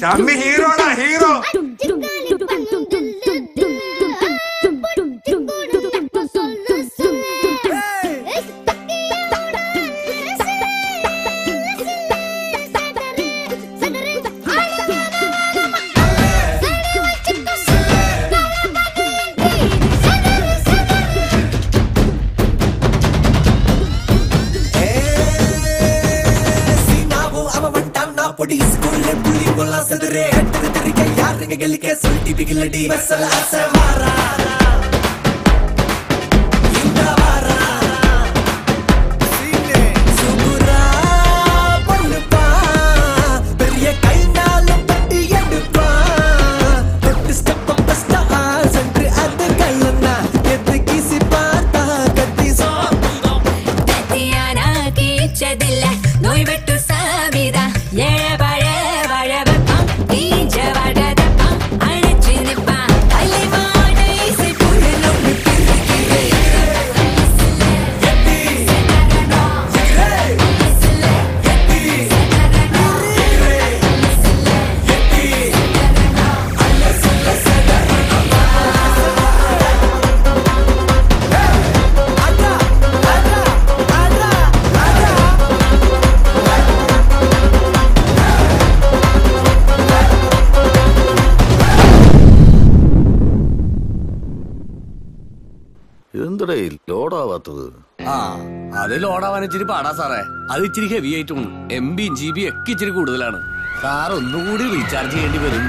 Shammi ഹീറോടാ hero பொடி ஸ்கூல்ல புள்ளி கொல்லாம் செதுரே ஹட்டுக்கு தெரிக்க யாருங்க கெலிக்க சொல்லிட்டு பிகிலடி வசல ஆசை வாரா. இந்த வாரா. എന്തിടേ ലോഡാവാത്തത്? ആ അത് ലോഡാവാൻ ഇച്ചിരി പാടാ സാറേ. അത് ഇച്ചിരി ഹെവി ആയിട്ടും എം ബിയും ജി ബി ഒക്കെ ഇച്ചിരി കൂടുതലാണ്. സാർ ഒന്നുകൂടി റീചാർജ് ചെയ്യേണ്ടി വരും.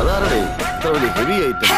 അതാരടേ? ഇത്ര വലിയ ഹെവി ഐറ്റം